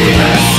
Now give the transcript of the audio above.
demons